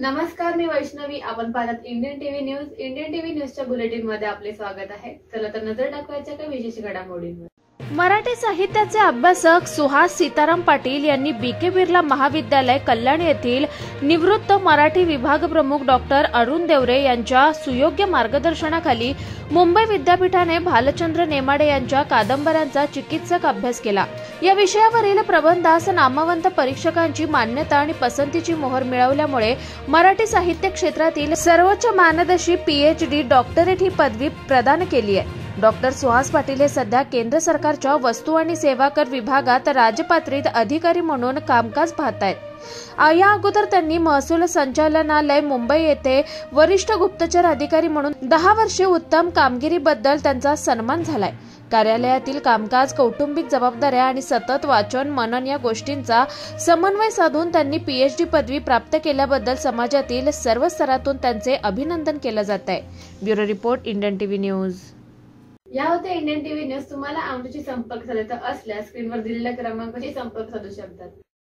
नमस्कार मी वैष्णवी. आपण पाहतात Indian TV news Indian TV न्यूजच्या बुलेटिनमध्ये आपले स्वागत आहे. चला तर नजर टाकवायच्या काही विशेष घडामोडींवर. मराठी साहित्याचे अभ्यासक सुहास सीताराम पाटील यांनी बी के बिर्ला महाविद्यालय कल्याण येथील निवृत्त मराठी विभाग प्रमुख डॉक्टर अरुण देवरे यांच्या सुयोग्य मार्गदर्शनाखाली मुंबई विद्यापीठाने भालचंद्र नेमाडे यांच्या कादंबऱ्यांचा चिकित्सक अभ्यास केला. या विषयावरील प्रबंधास नामवंत परीक्षकांची मान्यता आणि पसंतीची मोहर मिळवल्यामुळे मराठी साहित्य क्षेत्रातील सर्वोच्च मानदशी पीएचडी डॉक्टरेट ही पदवी प्रदान केली आहे. डॉक्टर सुहास पाटील हे सध्या केंद्र सरकारच्या वस्तू आणि सेवा कर विभागात राजपात्रित अधिकारी म्हणून कामकाज पाहत आहेत या अगोदर त्यांनी महसूल संचालनालय मुंबई येथे वरिष्ठ गुप्तचर अधिकारी म्हणून दहा वर्षे उत्तम कामगिरीबद्दल त्यांचा सन्मान झालाय. कार्यालयातील कामकाज कौटुंबिक जबाबदाऱ्या आणि सतत वाचन मनन या गोष्टींचा समन्वय साधून त्यांनी पीएचडी पदवी प्राप्त केल्याबद्दल समाजातील सर्व स्तरातून त्यांचे अभिनंदन केलं जात आहे bureau report Indian TV news. या होत्या इंडियन टीव्ही न्यूज तुम्हाला आमच्याशी संपर्क साधायचा असल्यास स्क्रीनवर दिलेल्या क्रमांकाशी संपर्क साधू शकतात.